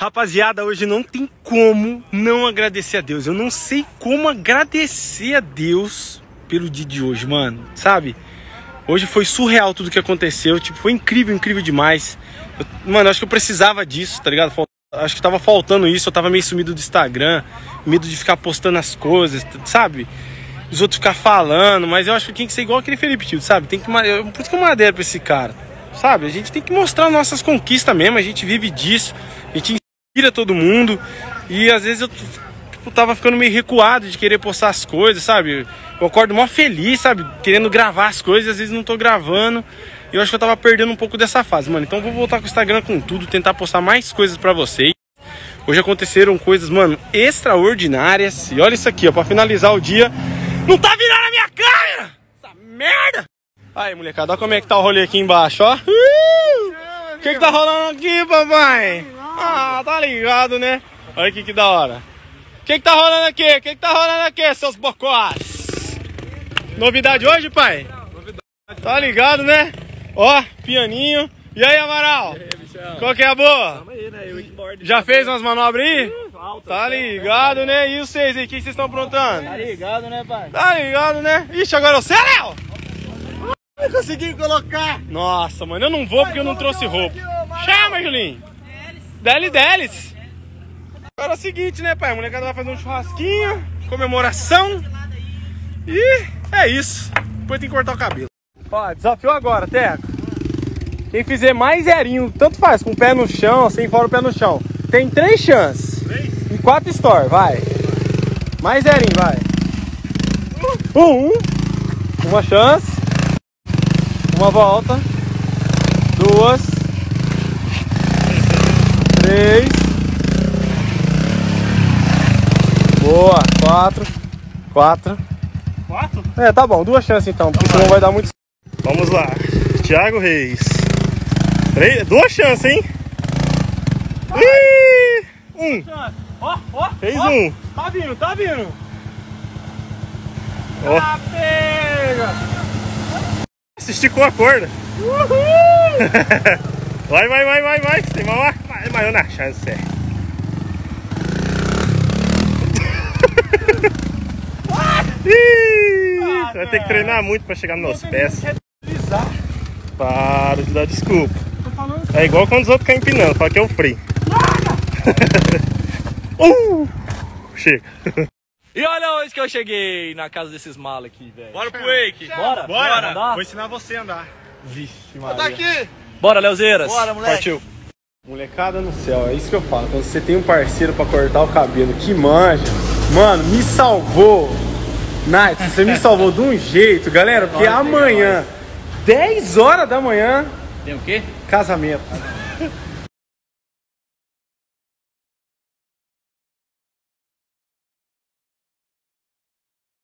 Rapaziada, hoje não tem como não agradecer a Deus. Eu não sei como agradecer a Deus pelo dia de hoje, mano. Sabe? Hoje foi surreal tudo que aconteceu. Tipo, foi incrível, incrível demais. Eu, mano, acho que eu precisava disso, tá ligado? Acho que tava faltando isso. Eu tava meio sumido do Instagram. Medo de ficar postando as coisas, sabe? Os outros ficar falando. Mas eu acho que tem que ser igual aquele Felipe Tio, sabe? Tem que. Por isso que eu pra esse cara. Sabe? A gente tem que mostrar nossas conquistas mesmo. A gente vive disso. A gente inspira todo mundo. E às vezes eu tipo, tava ficando meio recuado de querer postar as coisas, sabe? Eu acordo mó feliz, sabe? Querendo gravar as coisas, e às vezes não tô gravando. E eu acho que eu tava perdendo um pouco dessa fase, mano. Então vou voltar com o Instagram com tudo, tentar postar mais coisas para vocês. Hoje aconteceram coisas, mano, extraordinárias. E olha isso aqui, ó, pra finalizar o dia. Não tá virando a minha câmera! Essa merda! Aí, molecada, olha como é que tá o rolê aqui embaixo, ó. O que que tá rolando aqui, papai? Ah, tá ligado, né? Olha que que da hora. O que que tá rolando aqui? O que que tá rolando aqui, seus bocós? Novidade hoje, pai? Novidade. Tá ligado, né? Ó, pianinho. E aí, Amaral? E aí, Qual que é a boa? Tamo aí, né? Já fez umas manobras aí? Tá ligado, né? E vocês aí, o que vocês estão aprontando? Tá ligado, né, pai? Tá ligado, né? Ixi, agora você, Léo? Não consegui colocar. Nossa, mano, eu não vou porque eu não trouxe roupa. Chama, Julinho. Delis, Delis. Agora é o seguinte, né, pai? A molecada vai fazer um churrasquinho, comemoração. E é isso. Depois tem que cortar o cabelo. Ó, desafio agora, Teco. Quem fizer mais zerinho, tanto faz, com o pé no chão, sem fora o pé no chão. Tem três chances. Três? E quatro store, vai. Mais zerinho, vai. Um. Uma chance. Uma volta. Duas. Três. Boa. Quatro. Quatro. Quatro? É, tá bom. Duas chances então, porque senão vai dar muito. Vamos lá. Thiago Reis. Três, duas chances, hein? Ih, um. Ó, ó. Fez ó. um. Tá vindo, tá vindo. Ó. Ah, pega. Se esticou a corda. Uhul. vai, vai, vai, vai, vai. Tem maior, maior na chance. Ih, Ah, vai ter que treinar muito pra chegar nos meus pés. Para de dar desculpa. Falando É igual quando os outros caem empinando, fala que é o freio. uh, chega. E olha onde que eu cheguei na casa desses malos aqui, velho. Bora pro wake. Bora? Bora. Andar? Vou ensinar você a andar. Vixe, Tá Maria. aqui. Bora, Leozeiras. Bora, moleque. Partiu. Molecada no céu, é isso que eu falo. Quando você tem um parceiro pra cortar o cabelo que manja, mano, me salvou. Night, você me salvou de um jeito, galera, porque amanhã, 10 horas da manhã, Tem o quê? casamento.